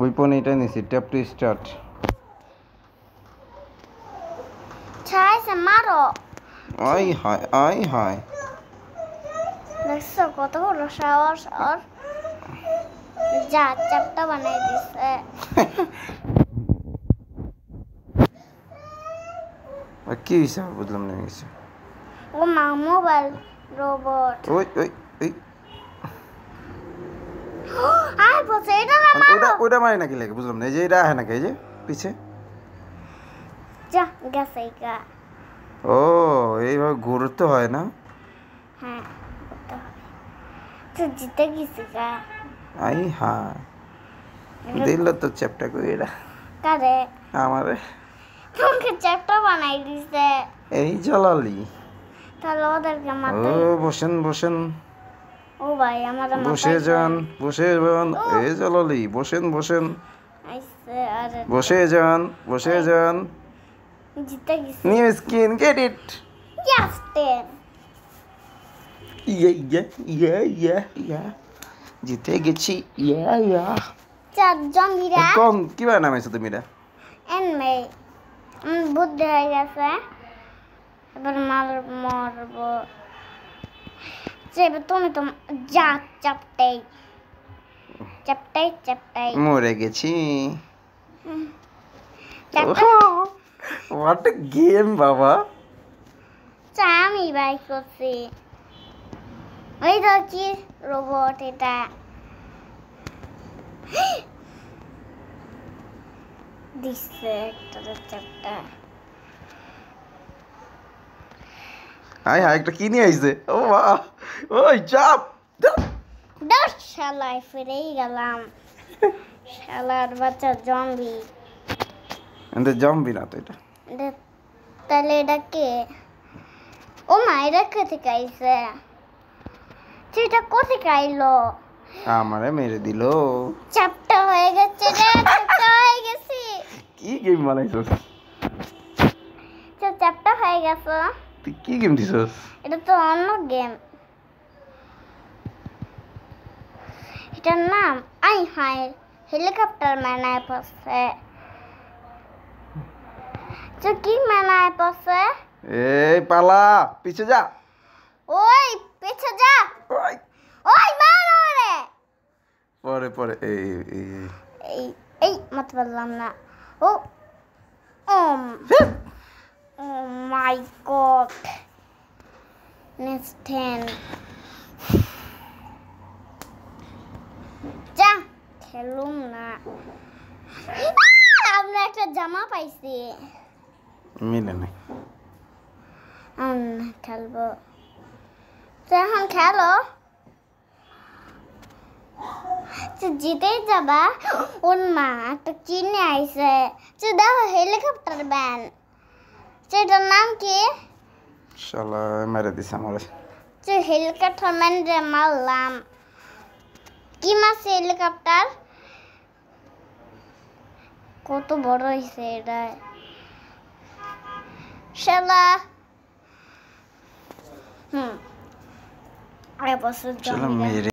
ওই পনিটা নিছি tap two start ছাইছে মারো। আই হায় আই হায়। দেখছ কত বড় সাহস ওর যা চ্যাপ্টা বানাই দিছে। আর কি হয়েছে বুঝলাম না কিছু। ও মা মোবাইল রোবট ওই ওই ওই। বলছে এটা না ওটা মারো। ওটা মারি নাকি লাগে বুঝলাম না এই যে এটা আহে নাকি এই যে পিছে। যা গেছে গা ও এইভাবে ঘুরতে হয় না? হ্যাঁ। তুই জিতে গেছি গা আই হায় দিল তো চ্যাপটা করে আমারে। তোমাকে চ্যাপ্টা বানাই দিছে। এই জ্বালালি। তাহলে ওদেরকে ও মাথায় বসেন বসেন। ও ভাই আমার বসে যান বসে যান। এই জ্বালালি বসেন বসেন। বসে যান বসে যান। জিতে গেছি। New skin get it. Yes ten ইয়ে ইয়ে ইয়ে ইয়ে ইয়ে। জিতে গেছি ইয়া ইয়া। জঙ্গিরা কোন কীভাবে নামাইছো তুমি এন মে বুদ্ধি হয়ে গেছে। এবার মার মারবো। এবার তুমি তো যা চাপটাই চাপটাই চাপটাই মরে গেছি হোয়াট গেম বাবা চা আমি বাই করছি ওই তো কি রোবট এটা দিচ্ছে একটা চাপটা হাই হাই একটা কি নিয়ে আইছে ও বাহ ওই চাপ। দশ শালায় ফিরেই গেলাম শালার বাচ্চা জম্বি এটা জম্বি না তো এটা তাহলে এটা কে ও মা এটা কে থেকে সেটা কোথেকে আইলো আমারে মেরে দিল চাপটা হয়ে গেছে রে চাপটা হয়ে গেছি কি গেম বানাইছস চাপটা হয়ে গেছে তুই কি গেম দিছস এটা তো অন্য গেম এটার নাম আই হায় হেলিকপ্টার মেনায় পড়ছে তো কি মেনায় পড়ছে এই পালা পিছে যা। ওই পিছে যা। ওই। ওই মারো রে পরে পরে এই এই এই। এই মত বললাম না। ও ও মাই গড। নেক্সট 10 খেলুম না। আমরা একটা জামা পাইছি। মিলে নাই খেলব। তো এখন খেলো। জিতেই যাবা। ওর মা একটা চিনে আইছে। তো দেখো হেলিকপ্টার ব্যান সেটার নাম কি? শালা মেরে দিছে আমারে। হেলিকপ্টার ম্যান রে মারলাম। কি মাছ হেলিকপ্টার? কত বড় হয়েছে এটা। শালা। হুম আরে বছর